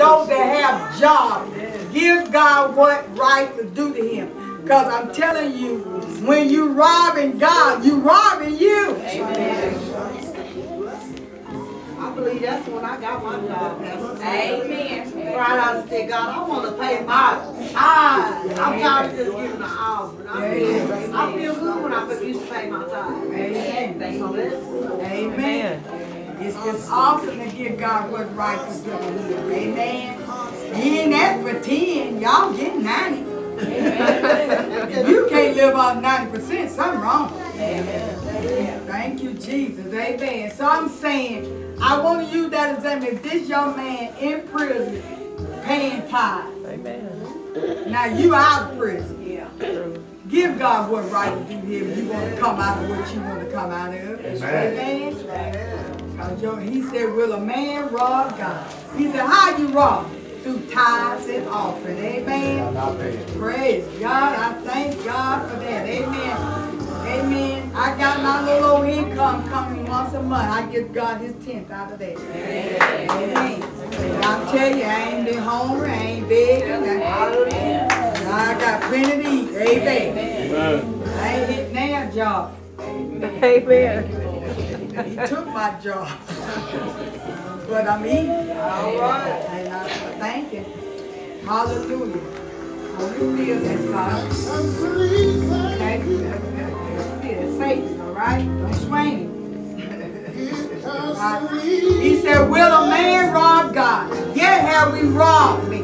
those that have jobs. Give God what right to do to him. Because I'm telling you, when you're robbing God, you're robbing you. I believe that's when I got my job. Pastor. Amen. Right out and said, God, I want to pay my tithes. I'm tired of just giving the offering. I feel, I feel good when I used to pay my tithes. Amen. So that's Amen. It's, it's awesome to give God what right to do to him. Amen. He ain't that for 10. Y'all get 90. If you can't live off 90%, something wrong. Amen. Thank you, Jesus. Amen. So I'm saying, I want to use that example. If this young man in prison paying tithes, Amen. now you out of prison. Yeah. Give God what right to do here. You want to come out of what you want to come out of. Amen. Because he said, will a man rob God? He said, how you rob? Through tithes and offering. Amen. Praise God. I thank God for that. Amen. Amen. I got my little old income coming once a month. I give God his tenth out of that. Amen. And I tell you, I ain't been hungry. I ain't begging. I, I got plenty to eat. Amen. I ain't hit now job. Amen. He took my job. but I'm eating. All right. And I thank him. Hallelujah. You feel that God? Okay? Feel Satan, all right? Don't swing. He said, Will a man rob God? Yet have we robbed me.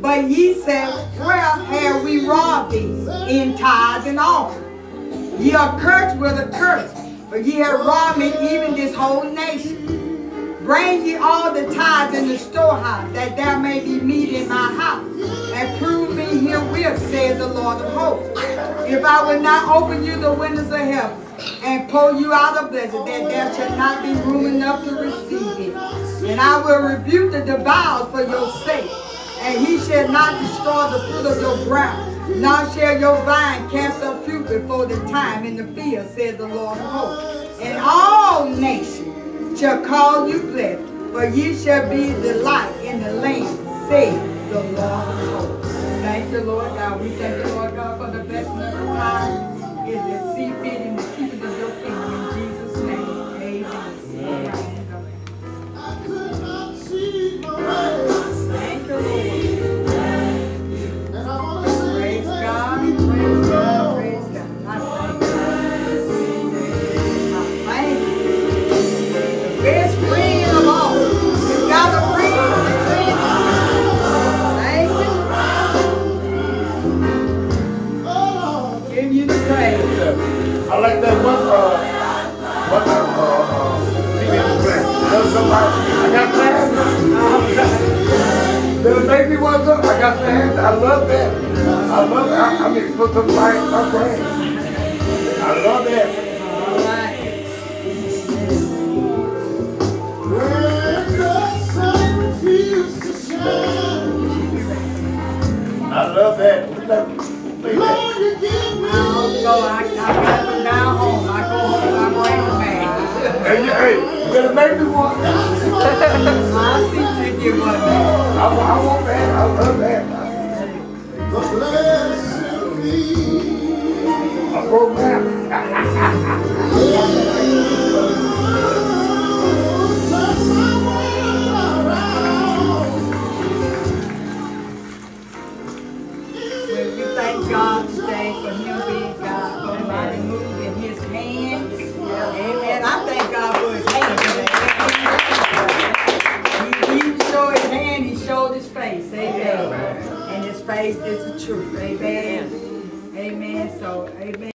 But ye said, Where have we robbed thee? In tithes and offerings. Ye are cursed with a curse, for ye have robbed me, even this whole nation. Bring ye all the tithes in the storehouse, that there may be meat in my house, and prove me herewith, saith the Lord of hosts. If I will not open you the windows of heaven, and pour you out a blessing, that there shall not be room enough to receive it. And I will rebuke the devour for your sake, and he shall not destroy the fruit of your ground. Nor shall your vine cast up fruit before the time in the field, said the Lord of hosts. And all nations shall call you blessed, for ye shall be the light in the land, said the Lord of hosts. Thank you, Lord God. We thank you, Lord God, for the blessing of I got plans. Little baby up, I got plans. I love that. I love that. I, mean, put some light. I love that. I love that. Love. I go, I, I got them down home. I go home, I bring them back. Hey, you- hey, you gonna make me one? I'll see you one. I, I want that. I love that. A program. Amen. Face is the truth. Amen. Amen. So, amen.